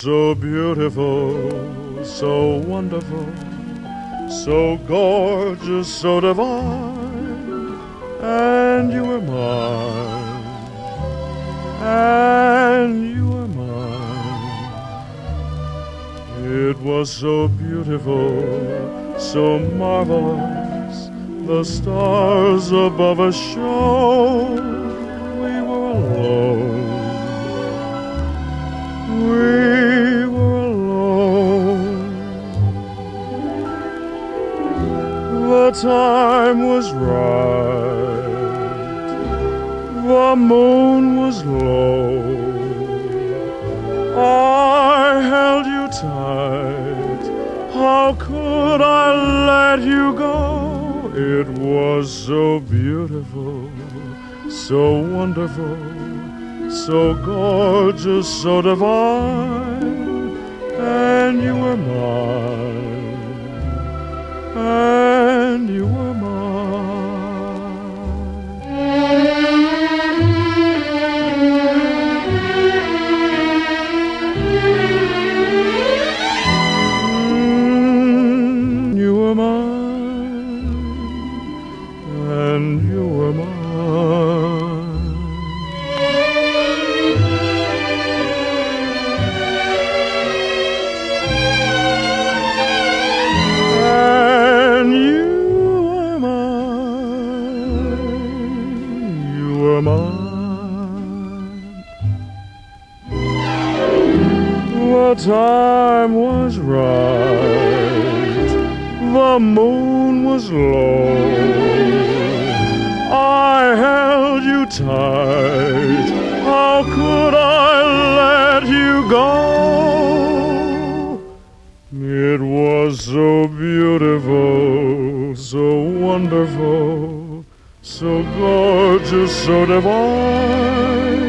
so beautiful, so wonderful, so gorgeous, so divine, and you were mine, and you were mine. It was so beautiful, so marvelous, the stars above us shone. The time was right. The moon was low. I held you tight. How could I let you go? It was so beautiful, so wonderful so gorgeous, so divine, and you were mine, and and you were mine. And you were mine, you were mine. The time was right, the moon was low. Tight, how could I let you go? It was so beautiful, so wonderful, so gorgeous, so divine,